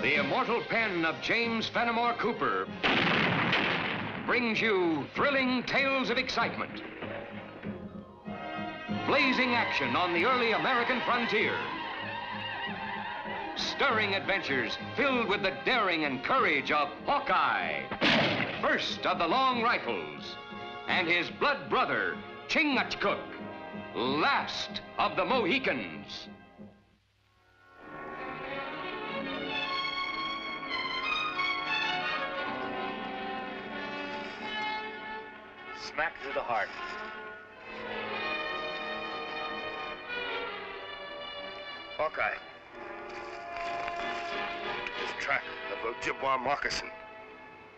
The immortal pen of James Fenimore Cooper brings you thrilling tales of excitement, blazing action on the early American frontier, stirring adventures filled with the daring and courage of Hawkeye, first of the long rifles, and his blood brother, Chingachgook, last of the Mohicans. Smack through the heart. Hawkeye. This track of Ojibwa moccasin.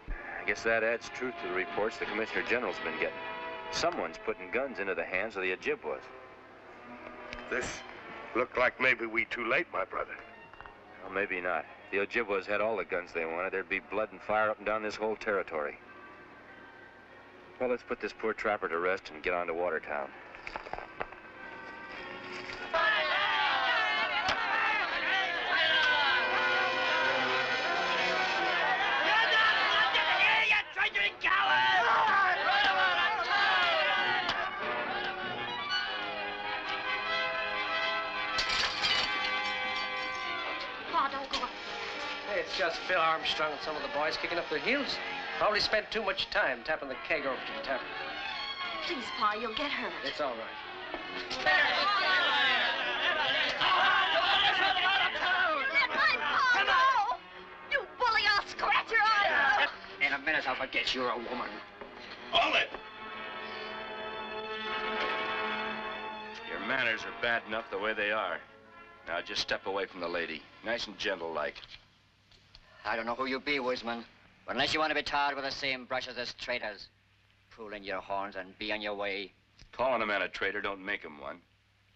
I guess that adds truth to the reports the Commissioner General's been getting. Someone's putting guns into the hands of the Ojibwas. This looked like maybe we too late, my brother. Well, maybe not. If the Ojibwas had all the guns they wanted, there'd be blood and fire up and down this whole territory. Well, let's put this poor trapper to rest and get on to Watertown. It's just Phil Armstrong and some of the boys kicking up their heels. Probably spent too much time tapping the keg over to the tavern. Please, Pa, you'll get hurt. It's all right. Let my Pa go! You bully, I'll scratch your eyes out. In a minute, I'll forget you're a woman. Hold it! Your manners are bad enough the way they are. Now just step away from the lady. Nice and gentle like. I don't know who you be, Wiseman, but unless you want to be tarred with the same brush as us traitors, pull in your horns and be on your way. Calling a man a traitor don't make him one.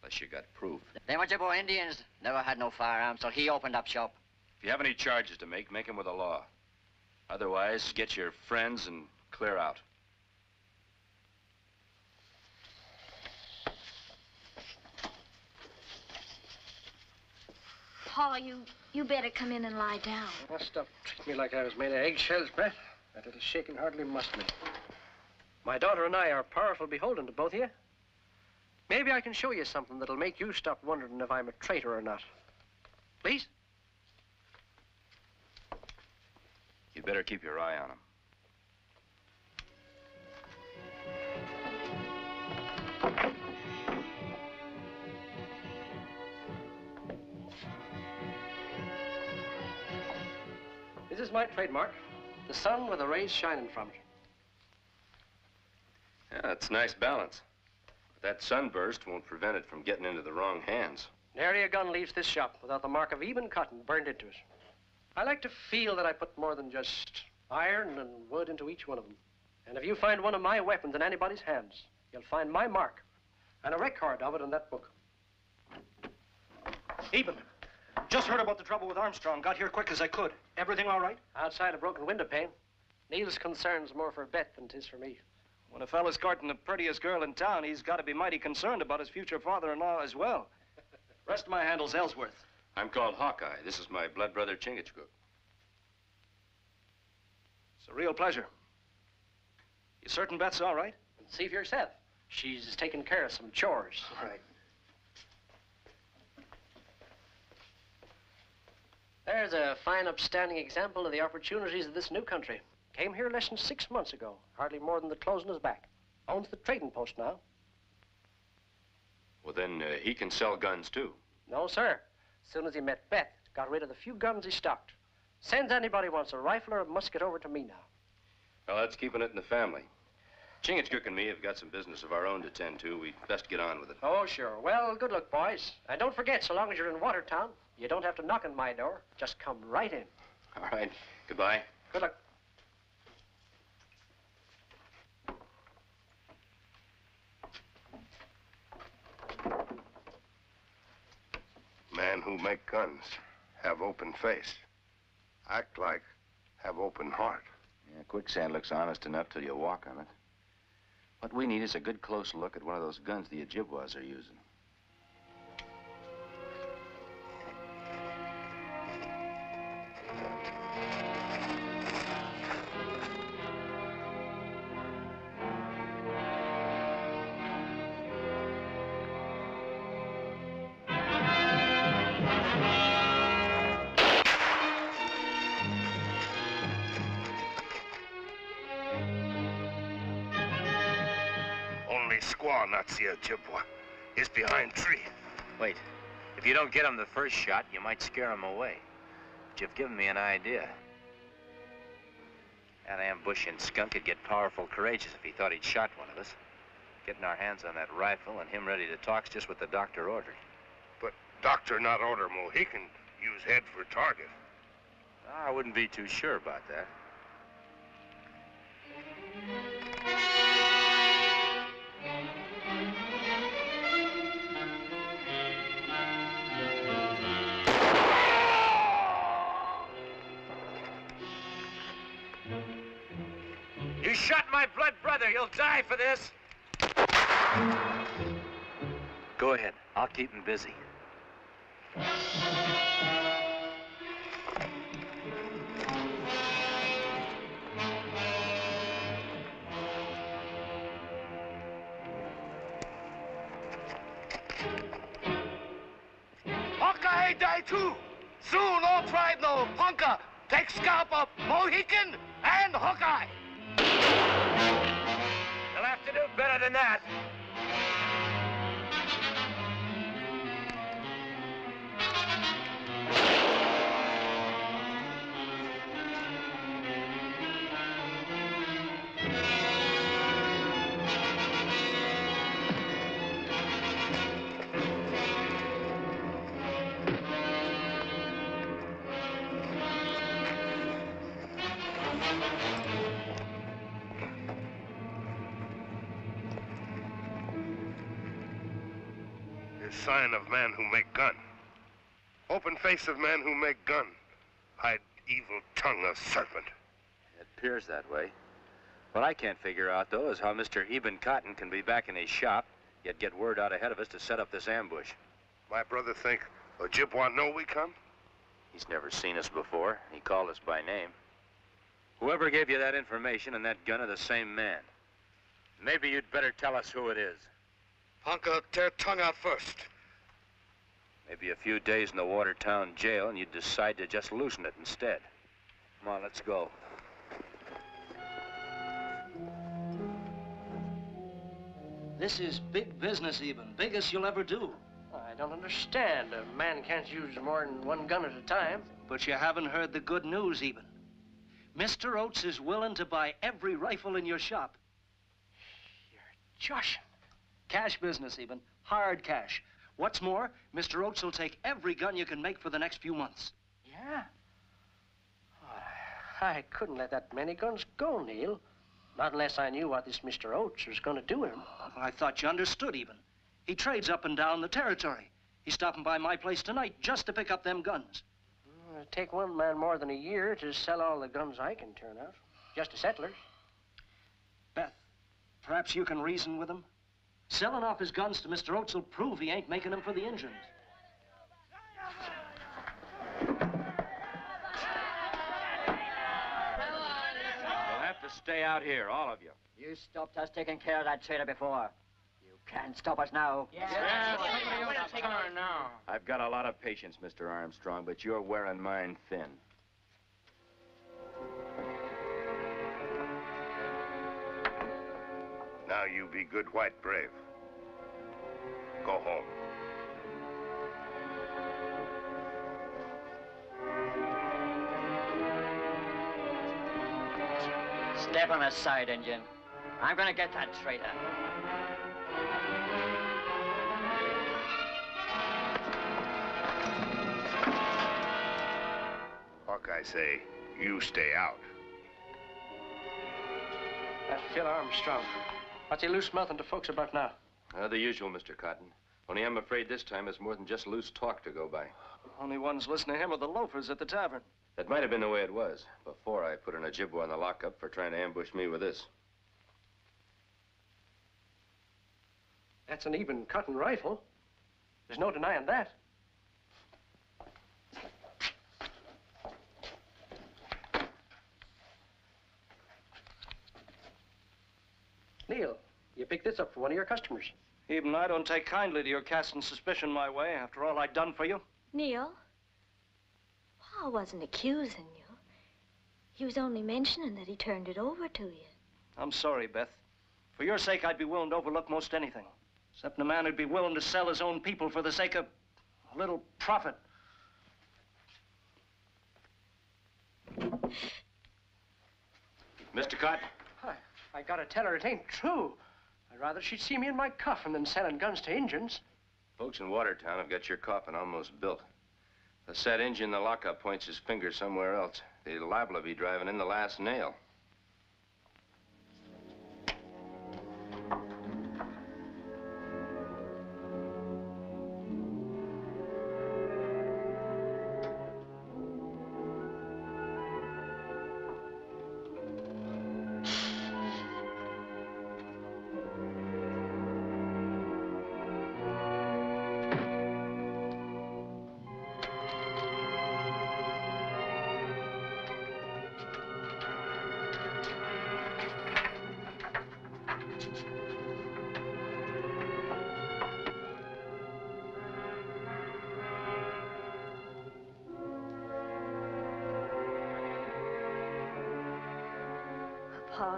Unless you got proof. They Them Ojibwa Indians never had no firearms so he opened up shop. If you have any charges to make, make them with the law. Otherwise, get your friends and clear out. Pa, you, you better come in and lie down. That stuff treat me like I was made of eggshells, Brett. That little shaking hardly must me. My daughter and I are powerful beholden to both of you. Maybe I can show you something that'll make you stop wondering if I'm a traitor or not. Please? You'd better keep your eye on him. This is my trademark. The sun with the rays shining from it. Yeah, it's nice balance. But that sunburst won't prevent it from getting into the wrong hands. Nary a gun leaves this shop without the mark of Eben Cotten burned into it. I like to feel that I put more than just iron and wood into each one of them. And if you find one of my weapons in anybody's hands, you'll find my mark and a record of it in that book. Eben, just heard about the trouble with Armstrong. Got here quick as I could. Everything all right? Outside a broken window pane, Neil's concern's more for Beth than 'tis for me. When a fellow's courting the prettiest girl in town, he's got to be mighty concerned about his future father-in-law as well. Rest of my handle's Ellsworth. I'm called Hawkeye. This is my blood brother, Chingachgook. It's a real pleasure. You certain Beth's all right? See for yourself. She's taking care of some chores. All right. There's a fine, upstanding example of the opportunities of this new country. Came here less than six months ago, hardly more than the clothes on his back. Owns the trading post now. Well, then uh, he can sell guns, too. No, sir. As soon as he met Beth, got rid of the few guns he stocked. Sends anybody wants a rifle or a musket over to me now. Well, that's keeping it in the family. Chingachgook and me have got some business of our own to tend to. We'd best get on with it. Oh, sure. Well, good luck, boys. And don't forget, so long as you're in Watertown, you don't have to knock on my door. Just come right in. All right. Goodbye. Good luck. Man who make guns, have open face. Act like have open heart. Yeah, quicksand looks honest enough till you walk on it. What we need is a good close look at one of those guns the Ojibwas are using. If you don't get him the first shot, you might scare him away. But you've given me an idea. That ambushing skunk could get powerful courageous if he thought he'd shot one of us. Getting our hands on that rifle and him ready to talk's just what the doctor ordered. But doctor not order Mohican use head for target. I wouldn't be too sure about that. My blood brother. You'll die for this. Go ahead. I'll keep him busy. Hawkeye die too. Soon all tribe know Ponca take scalp of Mohican and Hawkeye. Better than that. Is sign of man who make gun. Open face of man who make gun. Hide evil tongue of serpent. It appears that way. What I can't figure out, though, is how Mr. Eben Cotten can be back in his shop, yet get word out ahead of us to set up this ambush. My brother think Ojibwa know we come? He's never seen us before. He called us by name. Whoever gave you that information and that gun are the same man. Maybe you'd better tell us who it is. Ponca tear tongue out first. Maybe a few days in the Watertown jail and you'd decide to just loosen it instead. Come on, let's go. This is big business, Eben. Biggest you'll ever do. I don't understand. A man can't use more than one gun at a time. But you haven't heard the good news, Eben. Mr. Oates is willing to buy every rifle in your shop. You're Joshing. Cash business, Eben. Hard cash. What's more, Mr. Oates will take every gun you can make for the next few months. Yeah? Oh, I couldn't let that many guns go, Neil. Not unless I knew what this Mr. Oates was going to do with them. I thought you understood, Eben. He trades up and down the territory. He's stopping by my place tonight just to pick up them guns. Hmm, It'd take one man more than a year to sell all the guns I can turn out. Just to settlers. Beth, perhaps you can reason with him? Selling off his guns to Mr. Oates will prove he ain't making them for the Injuns. You'll have to stay out here, all of you. You stopped us taking care of that traitor before. You can't stop us now. I've got a lot of patience, Mr. Armstrong, but you're wearing mine thin. Now you be good white brave. Go home. Step on aside, Injun. I'm gonna get that traitor. Hawkeye say, you stay out. That's Phil Armstrong. What's he loose mouthing to folks about now? Uh, the usual, Mr. Cotten. Only I'm afraid this time it's more than just loose talk to go by. Only ones listening to him are the loafers at the tavern. That might have been the way it was before I put an Ojibwa in the lockup for trying to ambush me with this. That's an Eben Cotten rifle. There's no denying that. Neil, you picked this up for one of your customers. Eben I don't take kindly to your casting suspicion my way after all I'd done for you. Neil, Pa wasn't accusing you. He was only mentioning that he turned it over to you. I'm sorry, Beth. For your sake, I'd be willing to overlook most anything. Except a man who'd be willing to sell his own people for the sake of a little profit. Mr. Cott? I, gotta tell her it ain't true. I'd rather she'd see me in my coffin than selling guns to Injuns. Folks in Watertown have got your coffin almost built. The Injun in the lockup points his finger somewhere else. They're liable to be driving in the last nail.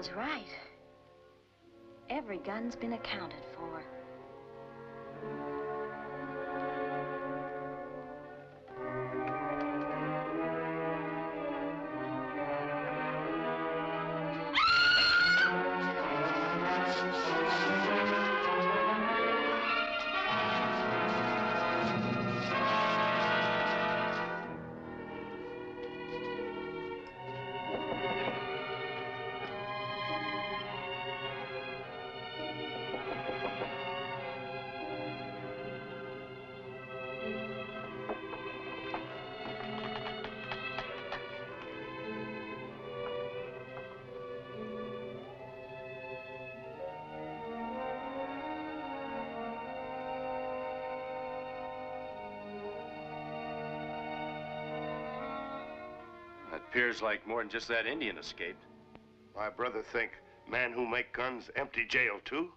Pa's right. Every gun's been accounted appears like more than just that Indian escaped. My brother think man who make guns empty jail too?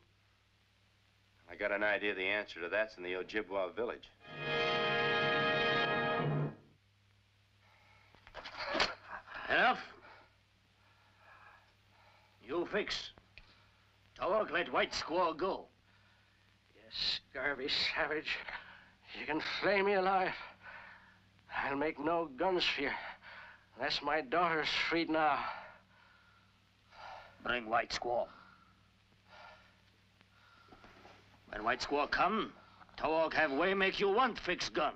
I got an idea the answer to that's in the Ojibwa village. Enough. You fix. Towak let White Squaw go. Yes, Garvey Savage. You can flay me alive. I'll make no guns for you. Unless my daughter's freed now. Bring White Squaw. When White Squaw come, Towak have way make you want fix gun.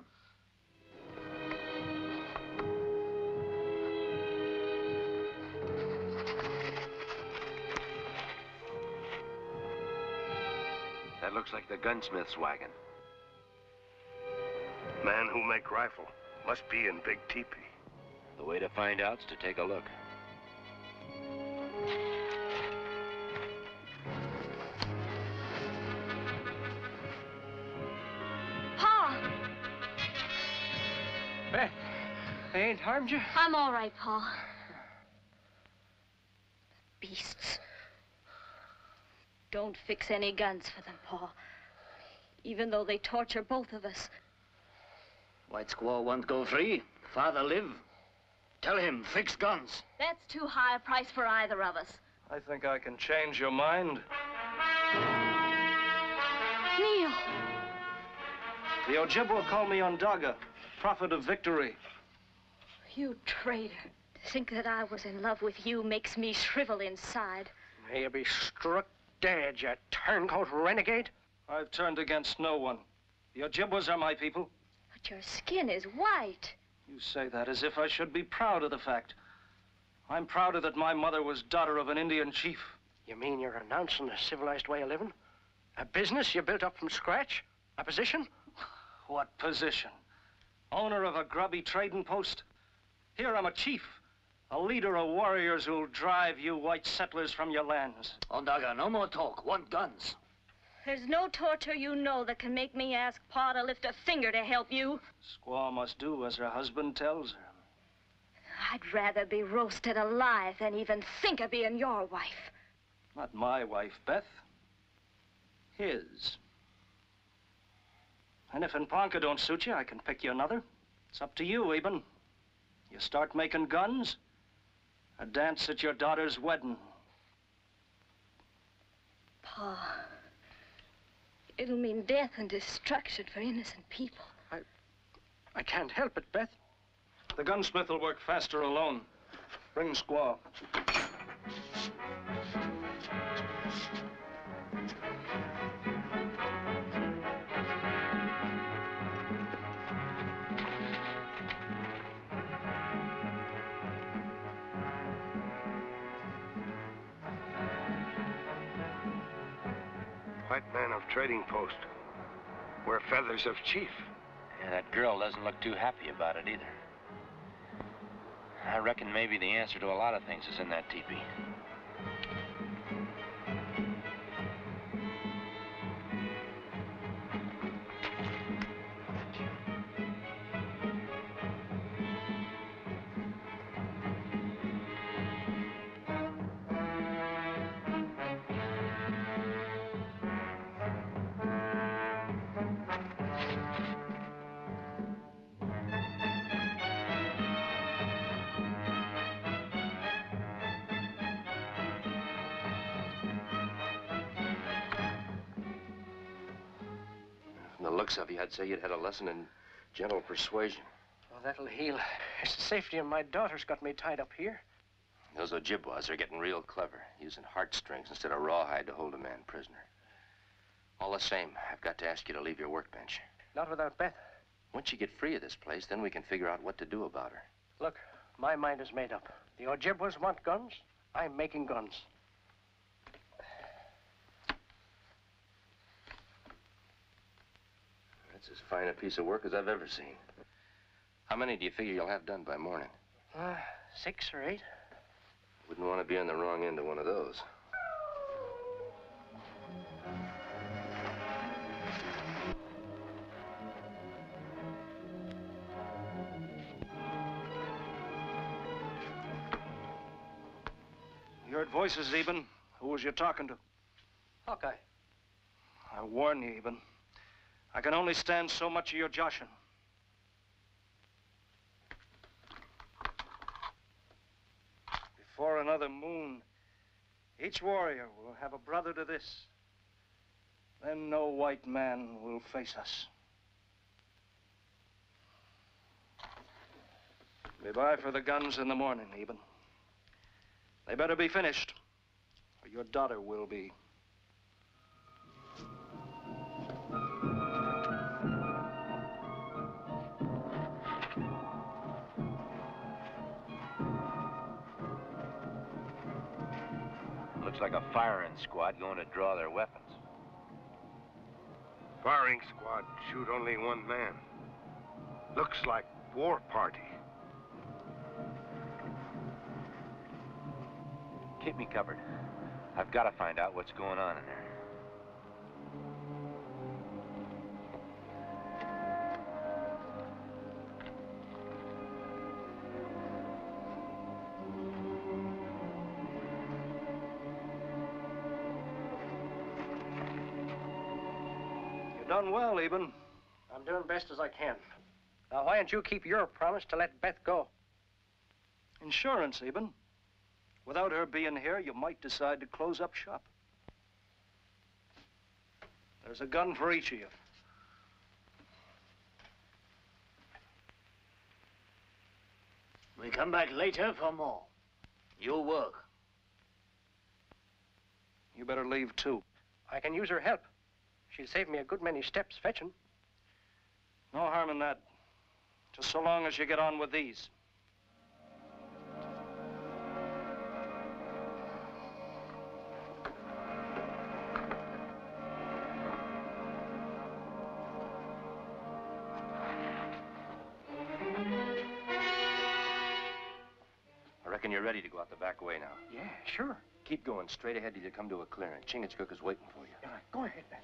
That looks like the gunsmith's wagon. Man who make rifle must be in big teepee. The way to find out's to take a look. Pa! Beth, they ain't harmed you? I'm all right, Pa. Beasts. Don't fix any guns for them, Pa. Even though they torture both of us. White Squaw won't go free. Father live. Tell him, fix guns. That's too high a price for either of us. I think I can change your mind. Neil! The Ojibwa call me Ondaga, prophet of victory. You traitor. To think that I was in love with you makes me shrivel inside. May you be struck dead, you turncoat renegade. I've turned against no one. The Ojibwas are my people. But your skin is white. You say that as if I should be proud of the fact. I'm prouder that my mother was daughter of an Indian chief. You mean you're renouncing a civilized way of living? A business you built up from scratch? A position? What position? Owner of a grubby trading post? Here I'm a chief, a leader of warriors who'll drive you white settlers from your lands. Oh, Ondaga, no more talk. Want guns. There's no torture you know that can make me ask Pa to lift a finger to help you. Squaw must do as her husband tells her. I'd rather be roasted alive than even think of being your wife. Not my wife, Beth. His. And if Ponca don't suit you, I can pick you another. It's up to you, Eben. You start making guns, a dance at your daughter's wedding. Pa. It'll mean death and destruction for innocent people. I I can't help it, Beth. The gunsmith will work faster alone. Bring Squaw. White man of trading post. Wear feathers of chief. Yeah, that girl doesn't look too happy about it either. I reckon maybe the answer to a lot of things is in that teepee. The looks of you, I'd say you'd had a lesson in gentle persuasion. Well, that'll heal. It's the safety of my daughter's got me tied up here. Those Ojibwas are getting real clever, using heartstrings instead of rawhide to hold a man prisoner. All the same, I've got to ask you to leave your workbench. Not without Beth. Once you get free of this place, then we can figure out what to do about her. Look, my mind is made up. The Ojibwas want guns. I'm making guns. That's as fine a piece of work as I've ever seen. How many do you figure you'll have done by morning? Uh, six or eight. Wouldn't want to be on the wrong end of one of those. You heard voices, Eben. Who was you talking to? Hawkeye. I warn you, Eben. I can only stand so much of your joshing. Before another moon, each warrior will have a brother to this. Then no white man will face us. Be by for the guns in the morning, Eben. They better be finished, or your daughter will be. Looks like a firing squad going to draw their weapons. Firing squad shoot only one man. Looks like war party. Keep me covered. I've got to find out what's going on in there. You've well, Eben. I'm doing best as I can. Now, why don't you keep your promise to let Beth go? Insurance, Eben. Without her being here, you might decide to close up shop. There's a gun for each of you. We come back later for more. You work. You better leave, too. I can use her help. She'll save me a good many steps fetching. No harm in that. Just so long as you get on with these. I reckon you're ready to go out the back way now. Yeah, sure. Keep going straight ahead till you come to a clearing. Chingachgook is waiting for you. All right, go ahead, Beth.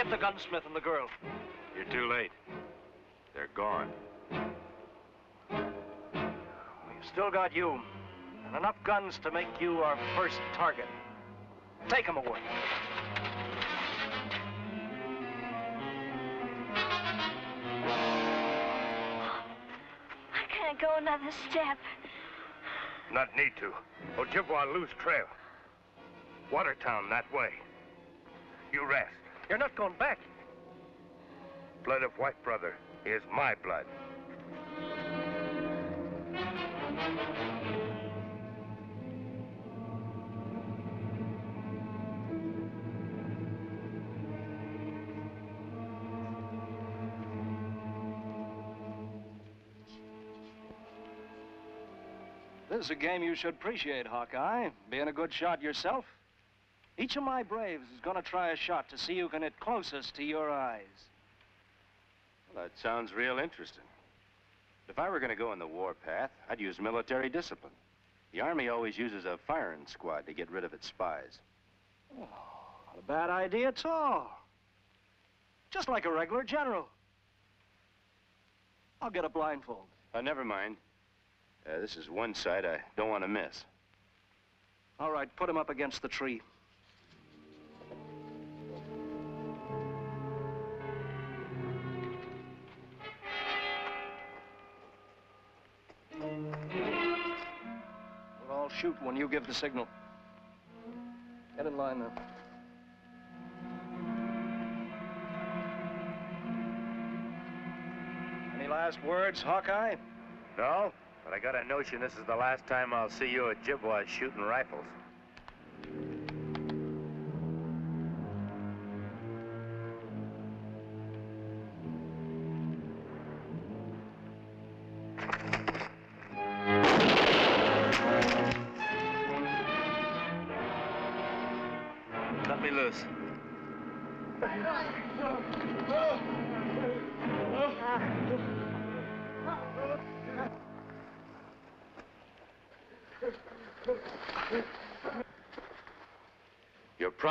Get the gunsmith and the girl. You're too late. They're gone. Still got you, and enough guns to make you our first target. Take them away. I can't go another step. Not need to. Ojibwa lose trail. Watertown that way. You rest. You're not going back. Blood of white brother is my blood. This is a game you should appreciate, Hawkeye, being a good shot yourself. Each of my braves is going to try a shot to see who can hit closest to your eyes. Well, that sounds real interesting. If I were going to go in the war path, I'd use military discipline. The Army always uses a firing squad to get rid of its spies. Oh, not a bad idea at all. Just like a regular general. I'll get a blindfold. Uh, never mind. Uh, this is one side I don't want to miss. All right, put him up against the tree. Shoot when you give the signal. Get in line now. Any last words, Hawkeye? No, but I got a notion this is the last time I'll see you Ojibwa shooting rifles.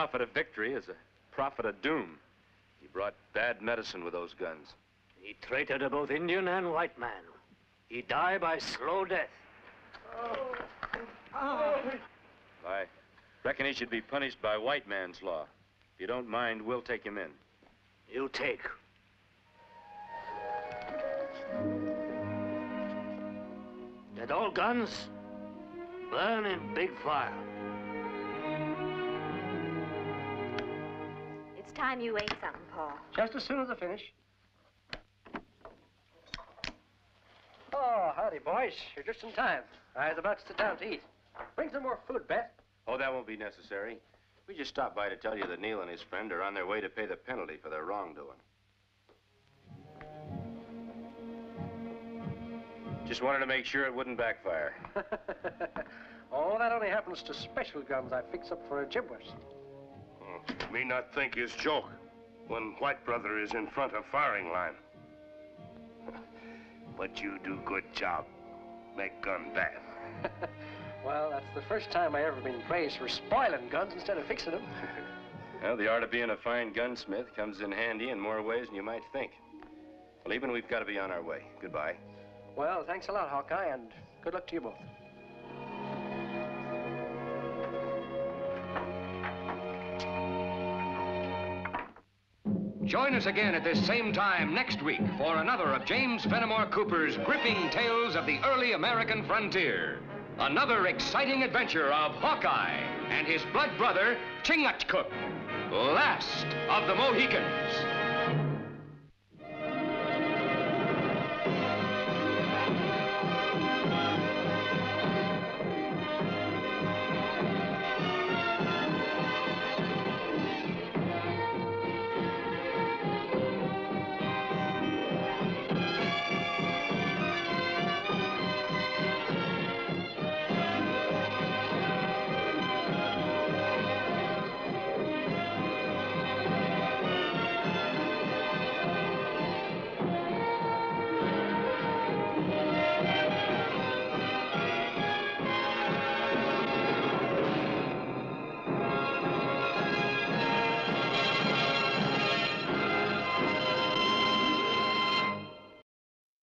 Prophet of victory is a prophet of doom. He brought bad medicine with those guns. He traitor to both Indian and white man. He die by slow death. oh I reckon he should be punished by white man's law. If you don't mind, we'll take him in. You take. That all guns burn in big fire. Time you ate something, Paul. Just as soon as I finish. Oh, howdy, boys. You're just in time. I was about to sit down to eat. Bring some more food, Beth. Oh, that won't be necessary. We just stopped by to tell you that Neil and his friend are on their way to pay the penalty for their wrongdoing. Just wanted to make sure it wouldn't backfire. oh, that only happens to special guns I fix up for a Hmm. Me not think is joke when white brother is in front of firing line. but you do good job. Make gun bad. well, that's the first time I ever been praised for spoiling guns instead of fixing them. well, the art of being a fine gunsmith comes in handy in more ways than you might think. Well, Eben we've got to be on our way. Goodbye. Well, thanks a lot, Hawkeye, and good luck to you both. Join us again at this same time next week for another of James Fenimore Cooper's gripping tales of the early American frontier. Another exciting adventure of Hawkeye and his blood brother, Chingachgook, last of the Mohicans.